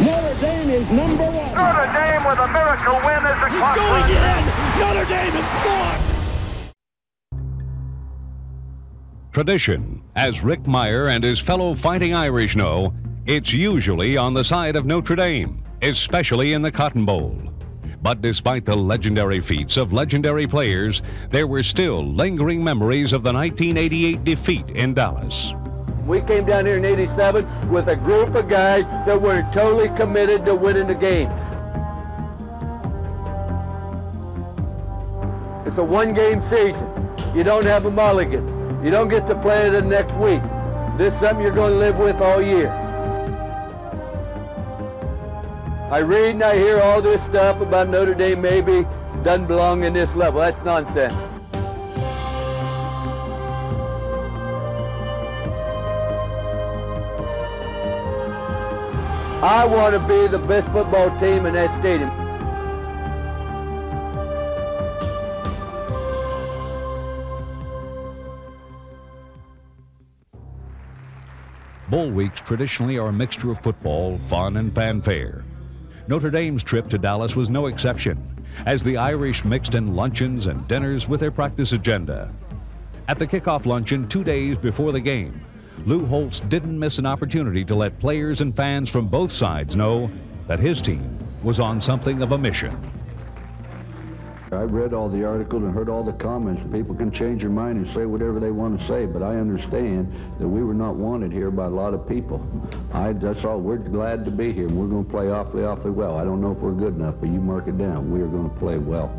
Notre Dame is number one. Notre Dame with a miracle win as the He's going in. Notre Dame has scored. Tradition, as Rick Mirer and his fellow Fighting Irish know, it's usually on the side of Notre Dame, especially in the Cotton Bowl. But despite the legendary feats of legendary players, there were still lingering memories of the 1988 defeat in Dallas. We came down here in 87 with a group of guys that were totally committed to winning the game. It's a one-game season. You don't have a mulligan. You don't get to play it the next week. This is something you're going to live with all year. I read and I hear all this stuff about Notre Dame maybe doesn't belong in this level. That's nonsense. I want to be the best football team in that stadium. Bowl weeks traditionally are a mixture of football, fun, and fanfare. Notre Dame's trip to Dallas was no exception, as the Irish mixed in luncheons and dinners with their practice agenda. At the kickoff luncheon two days before the game, Lou Holtz didn't miss an opportunity to let players and fans from both sides know that his team was on something of a mission. I read all the articles and heard all the comments. People can change their mind and say whatever they want to say, but I understand that we were not wanted here by a lot of people. I, that's all. We're glad to be here, we're going to play awfully, awfully well. I don't know if we're good enough, but you mark it down. We are going to play well.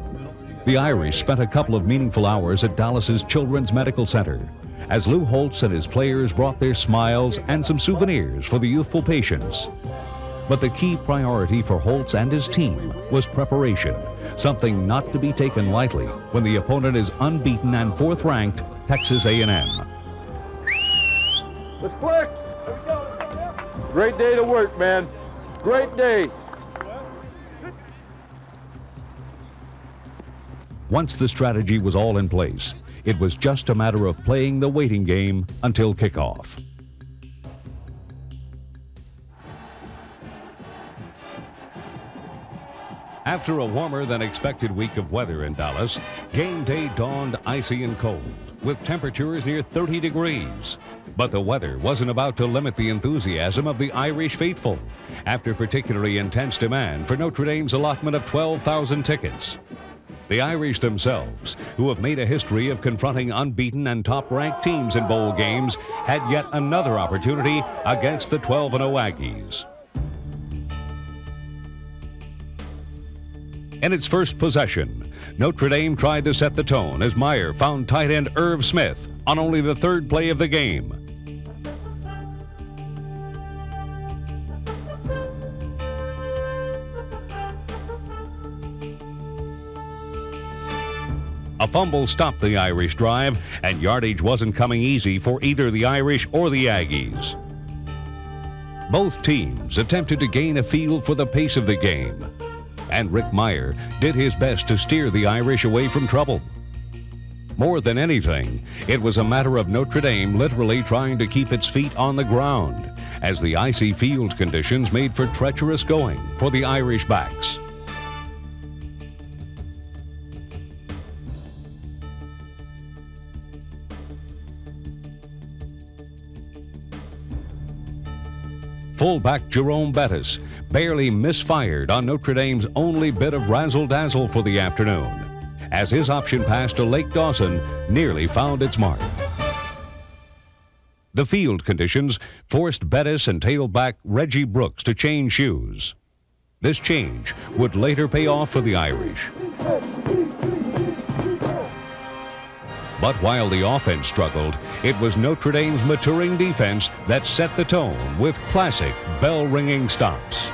The Irish spent a couple of meaningful hours at Dallas's Children's Medical Center as Lou Holtz and his players brought their smiles and some souvenirs for the youthful patients. But the key priority for Holtz and his team was preparation, something not to be taken lightly when the opponent is unbeaten and fourth-ranked Texas A&M. Let's flex. Great day to work, man. Great day. Once the strategy was all in place, it was just a matter of playing the waiting game until kickoff. After a warmer than expected week of weather in Dallas, game day dawned icy and cold, with temperatures near 30 degrees. But the weather wasn't about to limit the enthusiasm of the Irish faithful after particularly intense demand for Notre Dame's allotment of 12,000 tickets. The Irish themselves, who have made a history of confronting unbeaten and top ranked teams in bowl games, had yet another opportunity against the 12 0 Aggies. In its first possession, Notre Dame tried to set the tone as Mirer found tight end Irv Smith on only the third play of the game. Fumble stopped the Irish drive, and yardage wasn't coming easy for either the Irish or the Aggies. Both teams attempted to gain a feel for the pace of the game, and Rick Mirer did his best to steer the Irish away from trouble. More than anything, it was a matter of Notre Dame literally trying to keep its feet on the ground, as the icy field conditions made for treacherous going for the Irish backs. Fullback Jerome Bettis barely misfired on Notre Dame's only bit of razzle dazzle for the afternoon, as his option pass to Lake Dawson nearly found its mark. The field conditions forced Bettis and tailback Reggie Brooks to change shoes. This change would later pay off for the Irish. But while the offense struggled, it was Notre Dame's maturing defense that set the tone with classic bell ringing stops.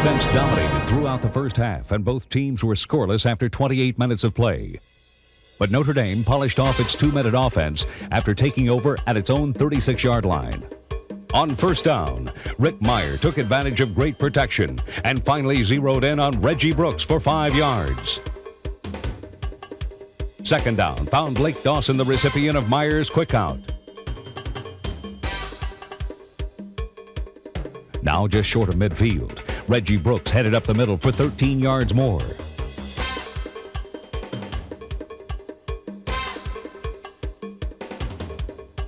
Defense dominated throughout the first half, and both teams were scoreless after 28 minutes of play. But Notre Dame polished off its two minute offense after taking over at its own 36 yard line. On first down, Rick Mirer took advantage of great protection and finally zeroed in on Reggie Brooks for five yards. Second down, found Lake Dawson the recipient of Mirer's quick out. Now just short of midfield, Reggie Brooks headed up the middle for 13 yards more.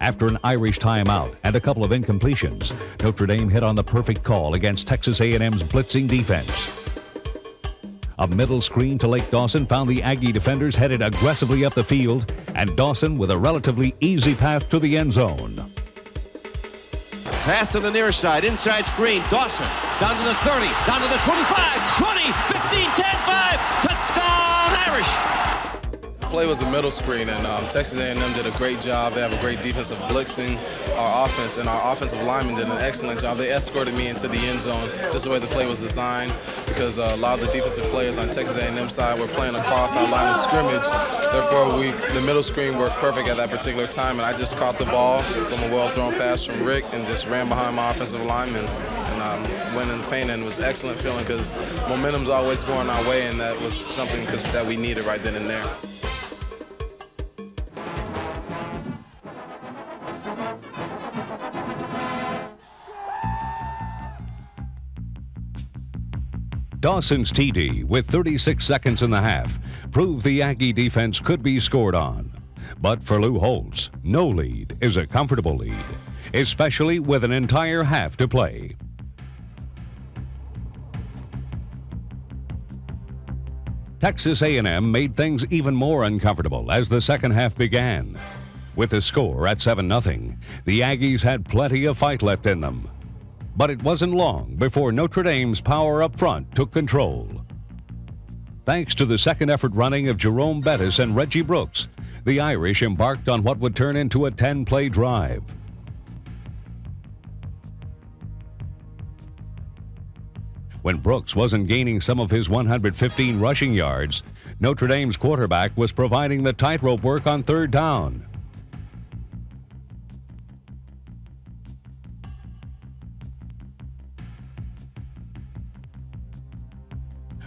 After an Irish timeout and a couple of incompletions, Notre Dame hit on the perfect call against Texas A&M's blitzing defense. A middle screen to Lake Dawson found the Aggie defenders headed aggressively up the field, and Dawson with a relatively easy path to the end zone. Pass to the near side, inside screen. Dawson down to the 30, down to the 25, 20, 15, 10, 5. Touchdown, Irish The play was a middle screen, and um, Texas A&M did a great job. They have a great defensive blitzing our offense, and our offensive linemen did an excellent job. They escorted me into the end zone just the way the play was designed because uh, a lot of the defensive players on Texas A&M side were playing across our line of scrimmage. Therefore, we the middle screen worked perfect at that particular time, and I just caught the ball from a well-thrown pass from Rick and just ran behind my offensive lineman um, went in the and was excellent feeling because momentum's always going our way, and that was something that we needed right then and there. Dawson's TD, with 36 seconds in the half, proved the Aggie defense could be scored on. But for Lou Holtz, no lead is a comfortable lead, especially with an entire half to play. Texas A&M made things even more uncomfortable as the second half began. With the score at 7-0, the Aggies had plenty of fight left in them. But it wasn't long before Notre Dame's power up front took control. Thanks to the second effort running of Jerome Bettis and Reggie Brooks, the Irish embarked on what would turn into a 10 play drive. When Brooks wasn't gaining some of his 115 rushing yards, Notre Dame's quarterback was providing the tightrope work on third down.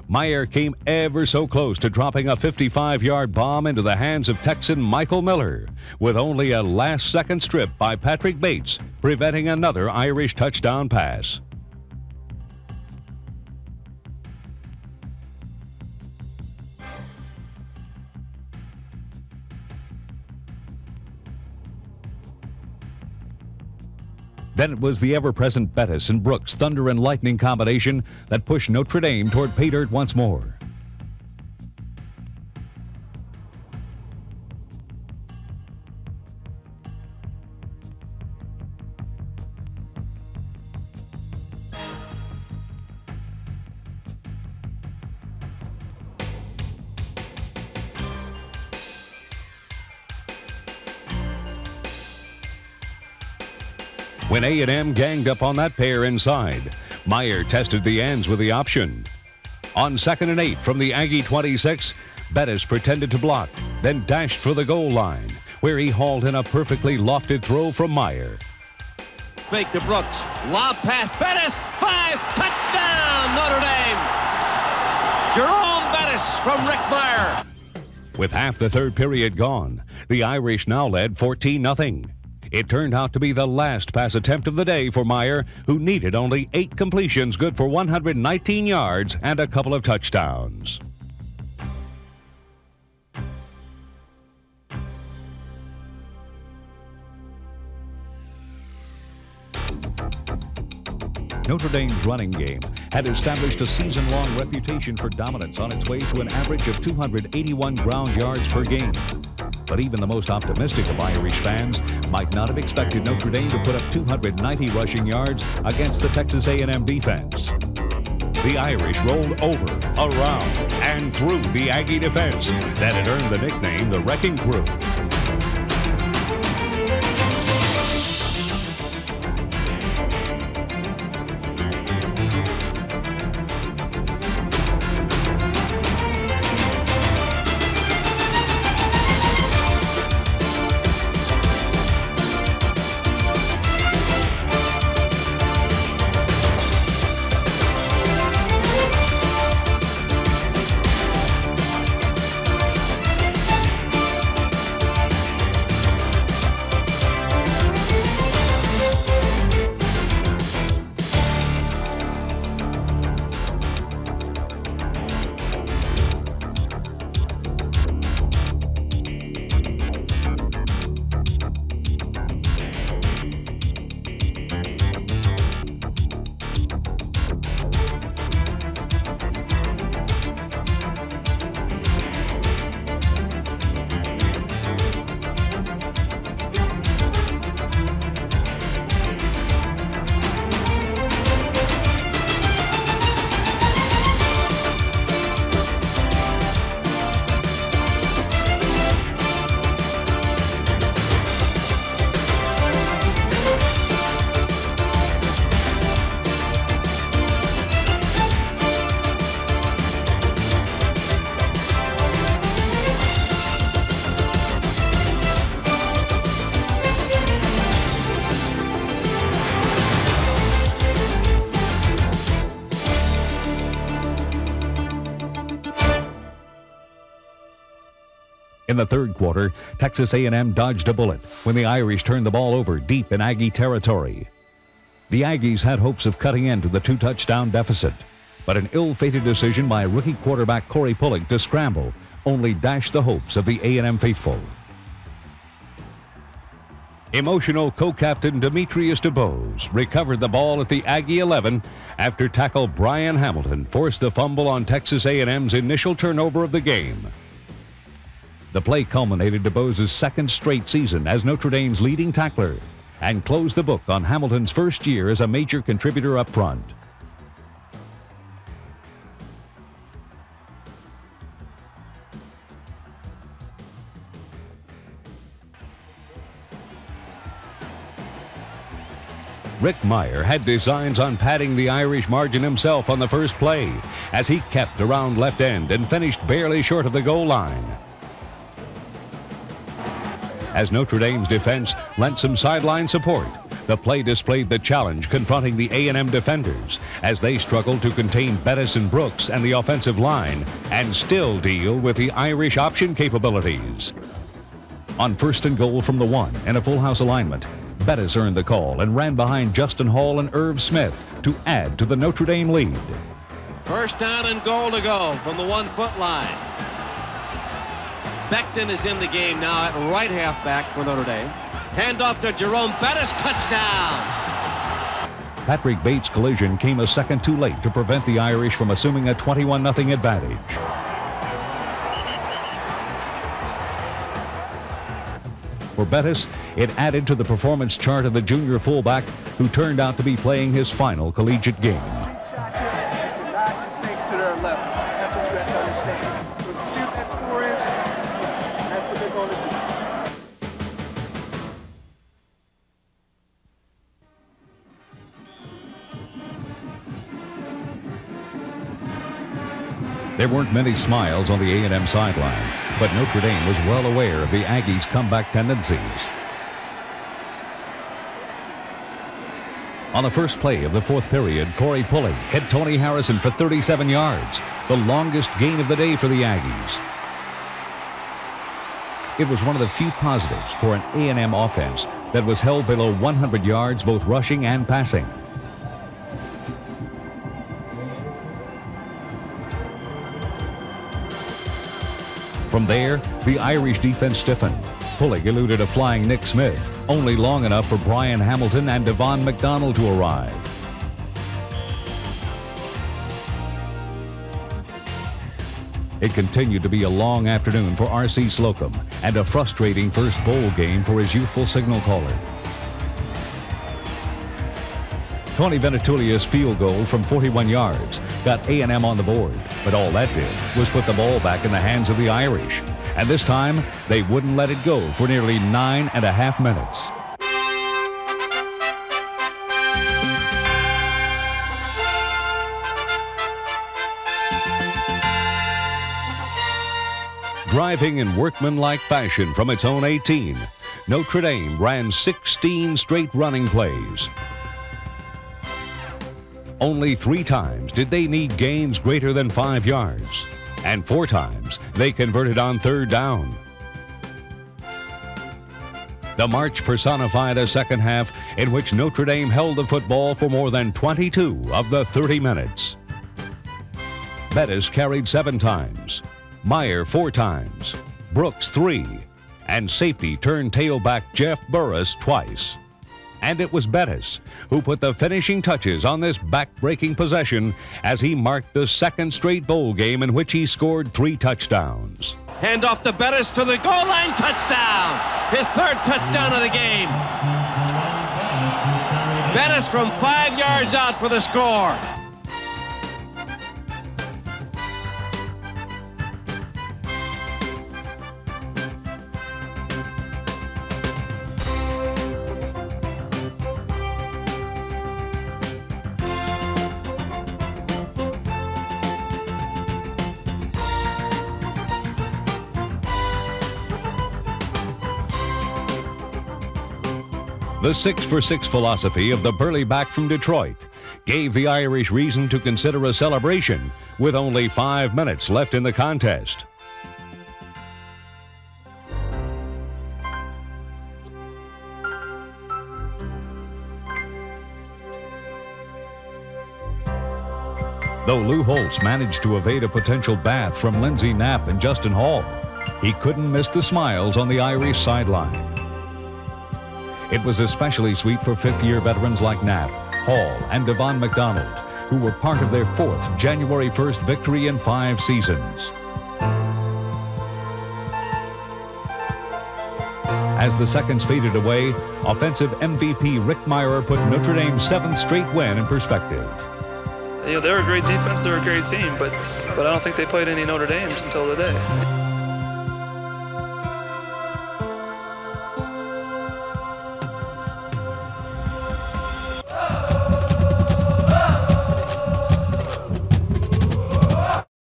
Mirer came ever so close to dropping a 55 yard bomb into the hands of Texan Michael Miller, with only a last second strip by Patrick Bates preventing another Irish touchdown pass. Then it was the ever present Bettis and Brooks thunder and lightning combination that pushed Notre Dame toward pay dirt once more. When A&M ganged up on that pair inside, Mirer tested the ends with the option. On second and eight from the Aggie 26, Bettis pretended to block, then dashed for the goal line, where he hauled in a perfectly lofted throw from Mirer. Fake to Brooks. Lob pass. Bettis. Five. Touchdown, Notre Dame. Jerome Bettis from Rick Mirer. With half the third period gone, the Irish now led 14 0. It turned out to be the last pass attempt of the day for Mirer, who needed only eight completions, good for 119 yards and a couple of touchdowns. Notre Dame's running game had established a season long reputation for dominance on its way to an average of 281 ground yards per game. But even the most optimistic of Irish fans might not have expected Notre Dame to put up 290 rushing yards against the Texas A&M defense. The Irish rolled over, around, and through the Aggie defense that had earned the nickname the Wrecking Crew. In the third quarter, Texas A&M dodged a bullet when the Irish turned the ball over deep in Aggie territory. The Aggies had hopes of cutting into the two-touchdown deficit, but an ill-fated decision by rookie quarterback Corey Pullig to scramble only dashed the hopes of the A&M faithful. Emotional co-captain Demetrius DuBose recovered the ball at the Aggie 11 after tackle Brian Hamilton forced the fumble on Texas A&M's initial turnover of the game. The play culminated DuBose's second straight season as Notre Dame's leading tackler and closed the book on Hamilton's first year as a major contributor up front. Rick Mirer had designs on padding the Irish margin himself on the first play as he kept around left end and finished barely short of the goal line. As Notre Dame's defense lent some sideline support, the play displayed the challenge confronting the A&M defenders as they struggled to contain Bettis and Brooks and the offensive line and still deal with the Irish option capabilities. On first and goal from the one and a full house alignment, Bettis earned the call and ran behind Justin Hall and Irv Smith to add to the Notre Dame lead. First down and goal to go from the one-foot line. Becton is in the game now at right halfback for Notre Dame. Handoff to Jerome Bettis, touchdown! Patrick Bates' collision came a second too late to prevent the Irish from assuming a 21-0 advantage. For Bettis, it added to the performance chart of the junior fullback who turned out to be playing his final collegiate game. There weren't many smiles on the A&M sideline, but Notre Dame was well aware of the Aggies' comeback tendencies. On the first play of the fourth period, Corey Pullig hit Tony Harrison for 37 yards, the longest gain of the day for the Aggies. It was one of the few positives for an A&M offense that was held below 100 yards both rushing and passing. From there, the Irish defense stiffened. Pullig eluded a flying Nick Smith, only long enough for Brian Hamilton and Devon McDonald to arrive. It continued to be a long afternoon for R.C. Slocum and a frustrating first bowl game for his youthful signal caller. Tony Venetoulia's field goal from 41 yards got A&M on the board, but all that did was put the ball back in the hands of the Irish. And this time, they wouldn't let it go for nearly nine and a half minutes. Driving in workmanlike fashion from its own 18, Notre Dame ran 16 straight running plays. Only three times did they need gains greater than five yards, and four times they converted on third down. The march personified a second half in which Notre Dame held the football for more than 22 of the 30 minutes. Bettis carried seven times, Mirer four times, Brooks three, and safety turned tailback Jeff Burris twice. And it was Bettis who put the finishing touches on this back-breaking possession as he marked the second straight bowl game in which he scored three touchdowns. Hand off to Bettis to the goal line, touchdown! His third touchdown of the game. Bettis from five yards out for the score. The six for six philosophy of the burly back from Detroit gave the Irish reason to consider a celebration with only five minutes left in the contest. Though Lou Holtz managed to evade a potential bath from Lindsay Knapp and Justin Hall, he couldn't miss the smiles on the Irish sideline. It was especially sweet for fifth year veterans like Knapp, Hall, and Devon McDonald, who were part of their fourth January 1st victory in five seasons. As the seconds faded away, offensive MVP Rick Mirer put Notre Dame's seventh straight win in perspective. You know, they're a great defense, they're a great team, but but I don't think they played any Notre Dames until today.